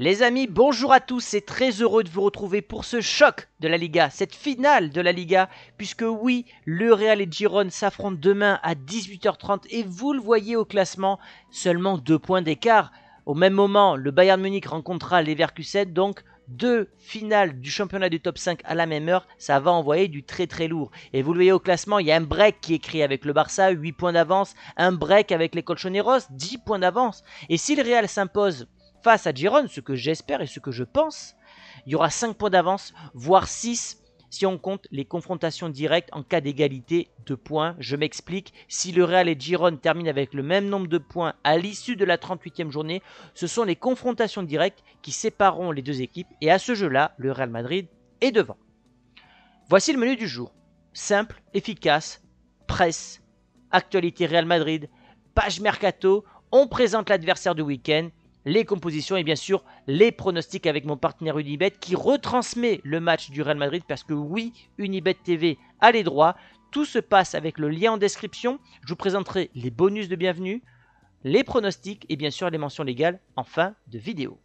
Les amis, bonjour à tous et très heureux de vous retrouver pour ce choc de la Liga, cette finale de la Liga, puisque oui, le Real et Giron s'affrontent demain à 18h30 et vous le voyez au classement, seulement deux points d'écart. Au même moment, le Bayern Munich rencontrera Leverkusen, donc deux finales du championnat du top 5 à la même heure, ça va envoyer du très très lourd. Et vous le voyez au classement, il y a un break qui est créé avec le Barça, 8 points d'avance, un break avec les Colchoneros, 10 points d'avance. Et si le Real s'impose face à Giron, ce que j'espère et ce que je pense, il y aura 5 points d'avance, voire 6 si on compte les confrontations directes en cas d'égalité de points. Je m'explique, si le Real et Giron terminent avec le même nombre de points à l'issue de la 38e journée, ce sont les confrontations directes qui sépareront les deux équipes et à ce jeu-là, le Real Madrid est devant. Voici le menu du jour. Simple, efficace, presse, actualité Real Madrid, page mercato, on présente l'adversaire du week-end les compositions et bien sûr les pronostics avec mon partenaire Unibet qui retransmet le match du Real Madrid parce que oui, Unibet TV a les droits. Tout se passe avec le lien en description. Je vous présenterai les bonus de bienvenue, les pronostics et bien sûr les mentions légales en fin de vidéo.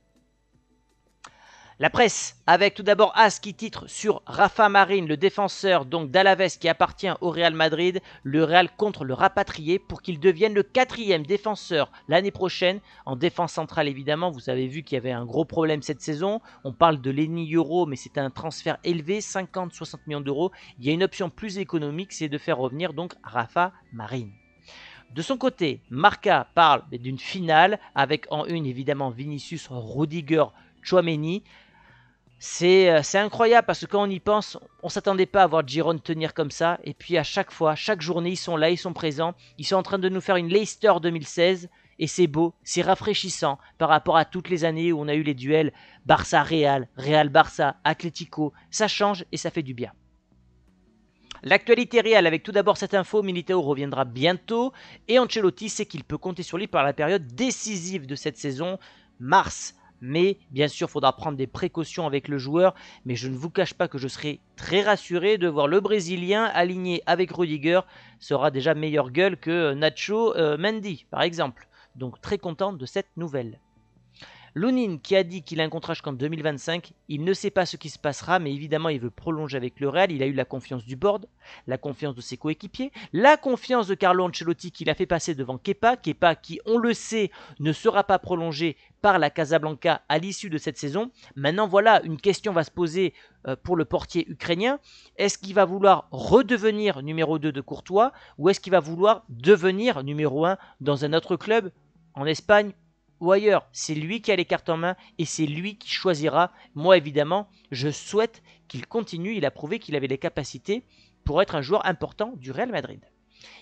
La presse, avec tout d'abord As qui titre sur Rafa Marine, le défenseur donc d'Alaves qui appartient au Real Madrid. Le Real contre le rapatrier pour qu'il devienne le quatrième défenseur l'année prochaine. En défense centrale évidemment, vous avez vu qu'il y avait un gros problème cette saison. On parle de l'Eni Euro, mais c'est un transfert élevé, 50-60 millions d'euros. Il y a une option plus économique, c'est de faire revenir donc Rafa Marine. De son côté, Marca parle d'une finale avec en une évidemment Vinicius, Rudiger, Chouameni. Euh, c'est incroyable parce que quand on y pense, on s'attendait pas à voir Giron tenir comme ça. Et puis à chaque fois, chaque journée, ils sont là, ils sont présents. Ils sont en train de nous faire une Leicester 2016. Et c'est beau, c'est rafraîchissant par rapport à toutes les années où on a eu les duels Barça-Real, Real-Barça, Atlético. Ça change et ça fait du bien. L'actualité réelle avec tout d'abord cette info, Militao reviendra bientôt et Ancelotti sait qu'il peut compter sur lui par la période décisive de cette saison, mars mais bien sûr, il faudra prendre des précautions avec le joueur. Mais je ne vous cache pas que je serai très rassuré de voir le Brésilien aligné avec Rudiger. Sera déjà meilleure gueule que Nacho euh, Mendy, par exemple. Donc très content de cette nouvelle. Lounine qui a dit qu'il a un contrat jusqu'en 2025, il ne sait pas ce qui se passera, mais évidemment il veut prolonger avec le Real. Il a eu la confiance du board, la confiance de ses coéquipiers, la confiance de Carlo Ancelotti qui l'a fait passer devant Kepa. Kepa qui, on le sait, ne sera pas prolongé par la Casablanca à l'issue de cette saison. Maintenant voilà, une question va se poser euh, pour le portier ukrainien. Est-ce qu'il va vouloir redevenir numéro 2 de Courtois ou est-ce qu'il va vouloir devenir numéro 1 dans un autre club en Espagne ou ailleurs. C'est lui qui a les cartes en main et c'est lui qui choisira. Moi, évidemment, je souhaite qu'il continue. Il a prouvé qu'il avait les capacités pour être un joueur important du Real Madrid.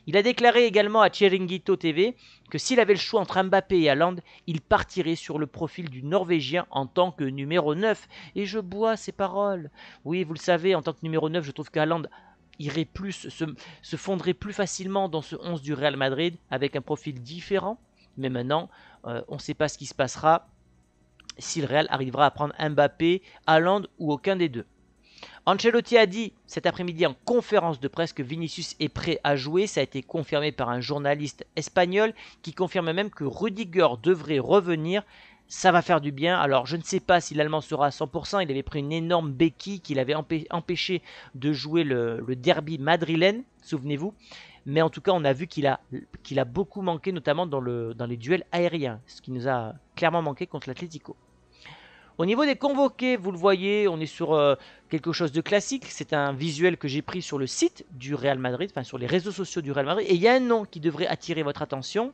Il a déclaré également à Chiringuito TV que s'il avait le choix entre Mbappé et Haaland, il partirait sur le profil du Norvégien en tant que numéro 9. Et je bois ces paroles. Oui, vous le savez, en tant que numéro 9, je trouve qu'Haaland irait plus, se, se fondrait plus facilement dans ce 11 du Real Madrid avec un profil différent. Mais maintenant, euh, on ne sait pas ce qui se passera si le Real arrivera à prendre Mbappé, Haaland ou aucun des deux. Ancelotti a dit cet après-midi en conférence de presse que Vinicius est prêt à jouer. Ça a été confirmé par un journaliste espagnol qui confirme même que Rudiger devrait revenir. Ça va faire du bien. Alors je ne sais pas si l'Allemand sera à 100%. Il avait pris une énorme béquille qui l'avait empêché de jouer le derby madrilène, souvenez-vous. Mais en tout cas, on a vu qu'il a, beaucoup manqué, notamment dans les duels aériens, ce qui nous a clairement manqué contre l'Atlético. Au niveau des convoqués, vous le voyez, on est sur euh, quelque chose de classique. C'est un visuel que j'ai pris sur le site du Real Madrid, enfin sur les réseaux sociaux du Real Madrid. Et il y a un nom qui devrait attirer votre attention,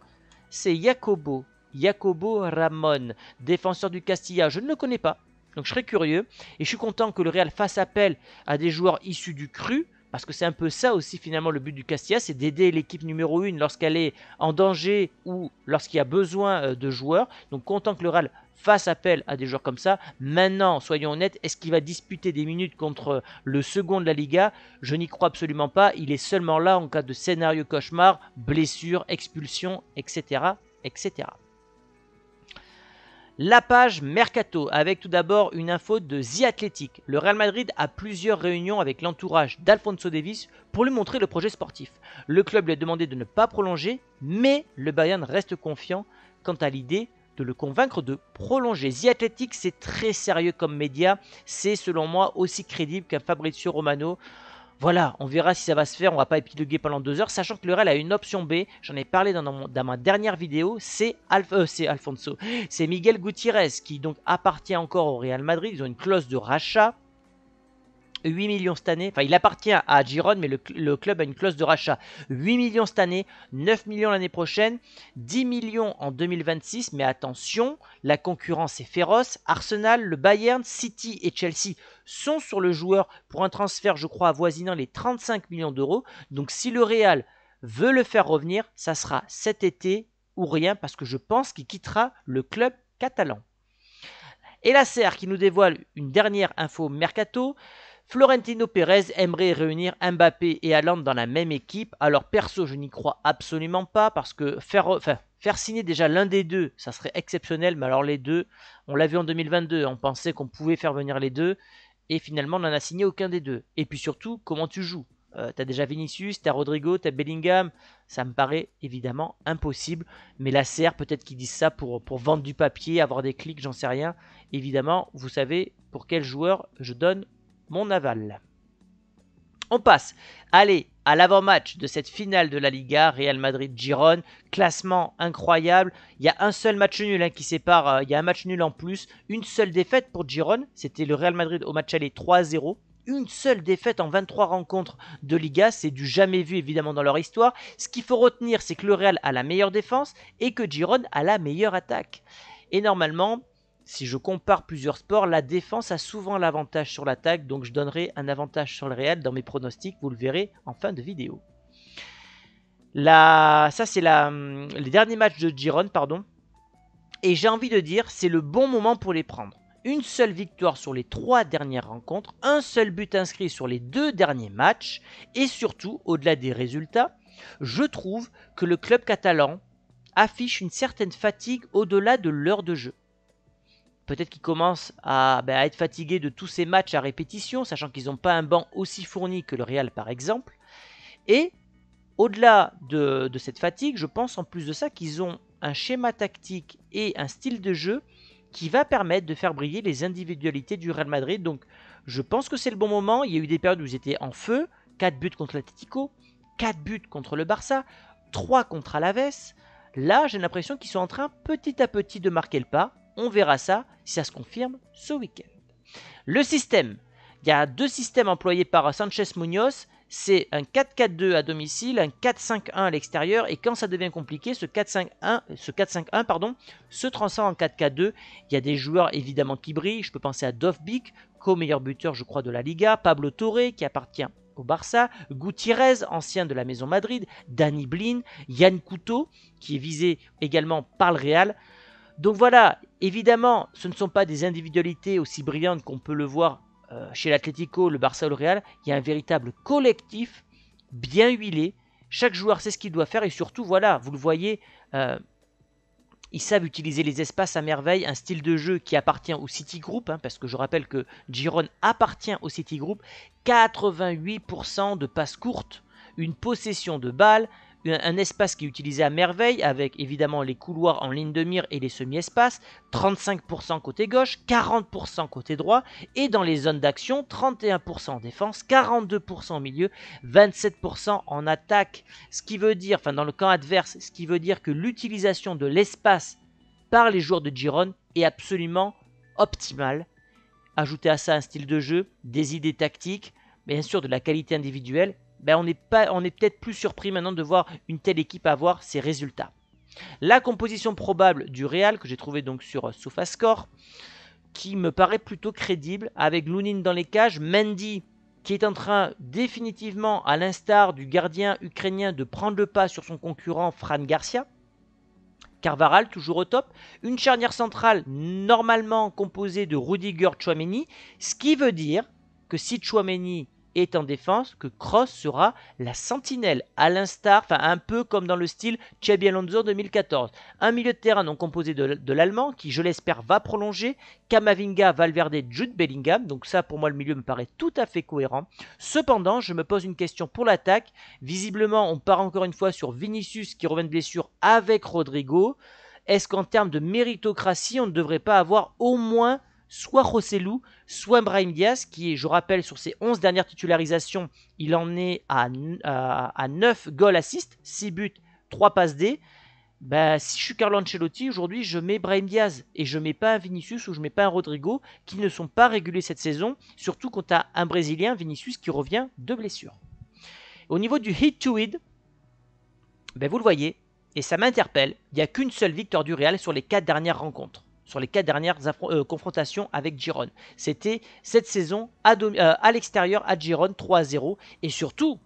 c'est Jacobo. Jacobo Ramon, défenseur du Castilla. Je ne le connais pas, donc je serais curieux. Et je suis content que le Real fasse appel à des joueurs issus du cru parce que c'est un peu ça aussi finalement le but du Castilla, c'est d'aider l'équipe numéro 1 lorsqu'elle est en danger ou lorsqu'il y a besoin euh, de joueurs. Donc content que le Real fasse appel à des joueurs comme ça. Maintenant, soyons honnêtes, est-ce qu'il va disputer des minutes contre le second de la Liga? Je n'y crois absolument pas. Il est seulement là en cas de scénario cauchemar, blessure, expulsion, etc. etc. La page Mercato, avec tout d'abord une info de The Athletic. Le Real Madrid a plusieurs réunions avec l'entourage d'Alfonso Davis pour lui montrer le projet sportif. Le club lui a demandé de ne pas prolonger, mais le Bayern reste confiant quant à l'idée de le convaincre de prolonger. The Athletic, c'est très sérieux comme média. C'est selon moi aussi crédible qu'un Fabrizio Romano. Voilà, on verra si ça va se faire. On va pas épiloguer pendant deux heures, sachant que le Real a une option B. J'en ai parlé dans, ma dernière vidéo. C'est euh, Alfonso, c'est Miguel Gutiérrez qui donc appartient encore au Real Madrid. Ils ont une clause de rachat. 8 millions cette année. Enfin, il appartient à Giron, mais le, club a une clause de rachat. 8 millions cette année, 9 millions l'année prochaine, 10 millions en 2026. Mais attention, la concurrence est féroce. Arsenal, le Bayern, City et Chelsea sont sur le joueur pour un transfert, je crois, avoisinant les 35 millions d'euros. Donc, si le Real veut le faire revenir, ça sera cet été ou rien, parce que je pense qu'il quittera le club catalan. Et la CR qui nous dévoile une dernière info mercato. Florentino Pérez aimerait réunir Mbappé et Haaland dans la même équipe. Alors perso, je n'y crois absolument pas parce que faire, signer déjà l'un des deux, ça serait exceptionnel. Mais alors les deux, on l'a vu en 2022, on pensait qu'on pouvait faire venir les deux. Et finalement, on n'en a signé aucun des deux. Et puis surtout, comment tu joues? Euh, T'as déjà Vinicius, t'as Rodrigo, t'as Bellingham. Ça me paraît évidemment impossible. Mais la CR, peut-être qu'ils disent ça pour, pour vendre du papier, avoir des clics, j'en sais rien. Évidemment, vous savez pour quel joueur je donne mon aval. On passe, allez, à l'avant-match de cette finale de la Liga, Real Madrid-Giron, classement incroyable. Il y a un seul match nul hein, qui sépare, euh, il y a un match nul en plus, une seule défaite pour Giron, c'était le Real Madrid au match aller 3-0. Une seule défaite en 23 rencontres de Liga, c'est du jamais vu évidemment dans leur histoire. Ce qu'il faut retenir, c'est que le Real a la meilleure défense et que Giron a la meilleure attaque. Et normalement, si je compare plusieurs sports, la défense a souvent l'avantage sur l'attaque, donc je donnerai un avantage sur le réel dans mes pronostics, vous le verrez en fin de vidéo. ça c'est hum, les derniers matchs de Giron, pardon. Et j'ai envie de dire, c'est le bon moment pour les prendre. Une seule victoire sur les trois dernières rencontres, un seul but inscrit sur les deux derniers matchs, et surtout, au-delà des résultats, je trouve que le club catalan affiche une certaine fatigue au-delà de l'heure de jeu. Peut-être qu'ils commencent ben, à, être fatigués de tous ces matchs à répétition, sachant qu'ils n'ont pas un banc aussi fourni que le Real par exemple. Et au-delà de, cette fatigue, je pense en plus de ça qu'ils ont un schéma tactique et un style de jeu qui va permettre de faire briller les individualités du Real Madrid. Donc je pense que c'est le bon moment. Il y a eu des périodes où ils étaient en feu. 4 buts contre l'Atletico, 4 buts contre le Barça, 3 contre Alaves. Là, j'ai l'impression qu'ils sont en train petit à petit de marquer le pas. On verra ça si ça se confirme ce week-end. Le système. Il y a deux systèmes employés par Sanchez Munoz. C'est un 4-4-2 à domicile, un 4-5-1 à l'extérieur. Et quand ça devient compliqué, ce 4-5-1 ce 4-5-1 pardon, se transforme en 4-4-2. Il y a des joueurs évidemment qui brillent. Je peux penser à Dovbik, co-meilleur buteur je crois de la Liga. Pablo Torre qui appartient au Barça, Gutiérrez, ancien de la Maison Madrid, Danny Blin, Yann Couteau, qui est visé également par le Real. Donc voilà, évidemment, ce ne sont pas des individualités aussi brillantes qu'on peut le voir euh, chez l'Atlético, le Barça ou le Real. Il y a un véritable collectif bien huilé. Chaque joueur sait ce qu'il doit faire et surtout, voilà, vous le voyez, euh, ils savent utiliser les espaces à merveille, un style de jeu qui appartient au City Group, hein, parce que je rappelle que Giron appartient au City Group. 88% de passes courtes, une possession de balles, un espace qui est utilisé à merveille avec évidemment les couloirs en ligne de mire et les semi-espaces, 35% côté gauche, 40% côté droit et dans les zones d'action, 31% en défense, 42% au milieu, 27% en attaque. Ce qui veut dire, enfin dans le camp adverse, ce qui veut dire que l'utilisation de l'espace par les joueurs de Giron est absolument optimale. Ajoutez à ça un style de jeu, des idées tactiques, bien sûr de la qualité individuelle ben on est, peut-être plus surpris maintenant de voir une telle équipe avoir ses résultats. La composition probable du Real, que j'ai trouvé donc sur SofaScore, qui me paraît plutôt crédible, avec Lounine dans les cages, Mendy qui est en train définitivement, à l'instar du gardien ukrainien, de prendre le pas sur son concurrent Fran Garcia. Carvaral, toujours au top. Une charnière centrale normalement composée de Rudiger Chouameni, ce qui veut dire que si Chouameni est en défense, que Cross sera la sentinelle, à l'instar, enfin un peu comme dans le style Xabi Alonso 2014. Un milieu de terrain non composé de, l'allemand, qui je l'espère va prolonger, Kamavinga, Valverde, Jude Bellingham, donc ça pour moi le milieu me paraît tout à fait cohérent. Cependant, je me pose une question pour l'attaque. Visiblement, on part encore une fois sur Vinicius qui revient de blessure avec Rodrigo. est-ce qu'en termes de méritocratie, on ne devrait pas avoir au moins soit Rossellou, soit Brahim Diaz, qui je rappelle, sur ses 11 dernières titularisations, il en est à, à, 9 goals assists, 6 buts, 3 passes D. Bah, si je suis Carlo Ancelotti, aujourd'hui, je mets Brahim Diaz et je mets pas un Vinicius ou je mets pas un Rodrigo qui ne sont pas régulés cette saison, surtout quand tu as un Brésilien, Vinicius, qui revient de blessure. Au niveau du hit to hit, ben vous le voyez, et ça m'interpelle, il n'y a qu'une seule victoire du Real sur les 4 dernières rencontres sur les quatre dernières euh, confrontations avec Giron. C'était cette saison à, euh, l'extérieur à Giron 3 0. Et surtout,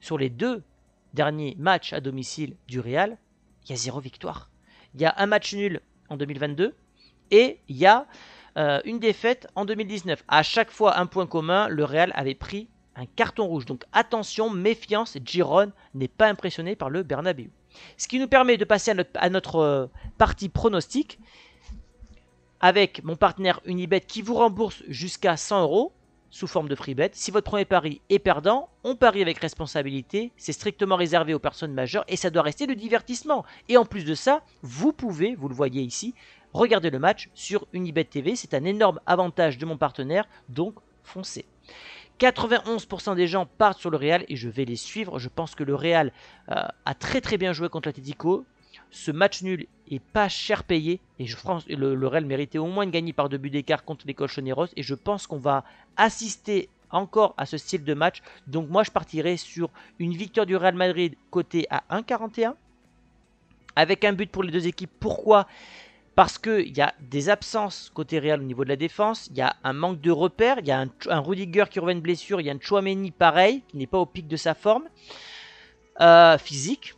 sur les deux derniers matchs à domicile du Real, il y a zéro victoire. Il y a un match nul en 2022 et il y a euh, une défaite en 2019. À chaque fois, un point commun, le Real avait pris un carton rouge. Donc attention, méfiance, Giron n'est pas impressionné par le Bernabeu. Ce qui nous permet de passer à notre, euh, partie pronostic avec mon partenaire Unibet qui vous rembourse jusqu'à 100 euros sous forme de free bet. Si votre premier pari est perdant, on parie avec responsabilité. C'est strictement réservé aux personnes majeures et ça doit rester le divertissement. Et en plus de ça, vous pouvez, vous le voyez ici, regarder le match sur Unibet TV. C'est un énorme avantage de mon partenaire, donc foncez. 91% des gens partent sur le Real et je vais les suivre. Je pense que le Real euh, a très très bien joué contre l'Atletico. Ce match nul est pas cher payé et je pense le, le Real méritait au moins de gagner par deux buts d'écart contre les Colchoneros et je pense qu'on va assister encore à ce style de match. Donc moi je partirai sur une victoire du Real Madrid côté à 1,41 avec un but pour les deux équipes. Pourquoi parce qu'il y a des absences côté Real au niveau de la défense, il y a un manque de repères, il y a un, Rudiger qui revient de blessure, il y a un Chouameni pareil, qui n'est pas au pic de sa forme euh, physique.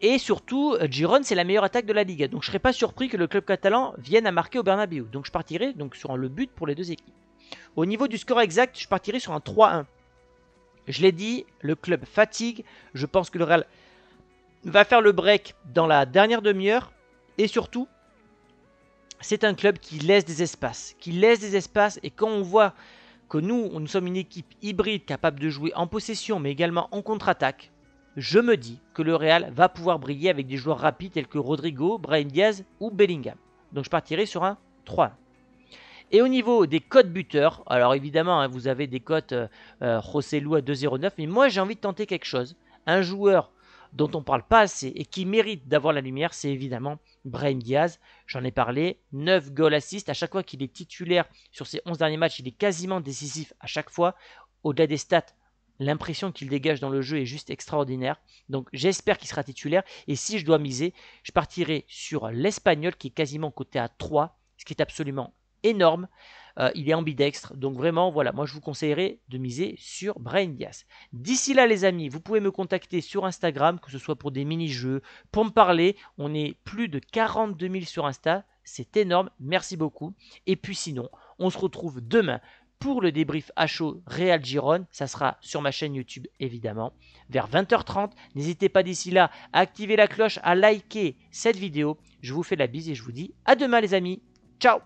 Et surtout, euh, Giron, c'est la meilleure attaque de la Ligue. Donc je ne serais pas surpris que le club catalan vienne à marquer au Bernabeu. Donc je partirai donc, sur le but pour les deux équipes. Au niveau du score exact, je partirai sur un 3-1. Je l'ai dit, le club fatigue. Je pense que le Real va faire le break dans la dernière demi-heure. Et surtout, c'est un club qui laisse des espaces, qui laisse des espaces et quand on voit que nous, nous sommes une équipe hybride capable de jouer en possession mais également en contre-attaque, je me dis que le Real va pouvoir briller avec des joueurs rapides tels que Rodrigo, Brian Diaz ou Bellingham. Donc je partirai sur un 3. Et au niveau des codes buteurs, alors évidemment, hein, vous avez des cotes euh, euh à 2,09, mais moi j'ai envie de tenter quelque chose. Un joueur dont on ne parle pas assez et qui mérite d'avoir la lumière, c'est évidemment Brahim Diaz. J'en ai parlé, 9 goals assists. À chaque fois qu'il est titulaire sur ses 11 derniers matchs, il est quasiment décisif à chaque fois. Au-delà des stats, l'impression qu'il dégage dans le jeu est juste extraordinaire. Donc j'espère qu'il sera titulaire. Et si je dois miser, je partirai sur l'Espagnol qui est quasiment coté à 3, ce qui est absolument énorme. Euh, il est ambidextre. Donc vraiment, voilà, moi je vous conseillerais de miser sur Brain Diaz. D'ici là, les amis, vous pouvez me contacter sur Instagram, que ce soit pour des mini-jeux, pour me parler. On est plus de 42 000 sur Insta. C'est énorme. Merci beaucoup. Et puis sinon, on se retrouve demain pour le débrief à chaud Real Giron. Ça sera sur ma chaîne YouTube évidemment vers 20h30. N'hésitez pas d'ici là à activer la cloche, à liker cette vidéo. Je vous fais la bise et je vous dis à demain les amis. Ciao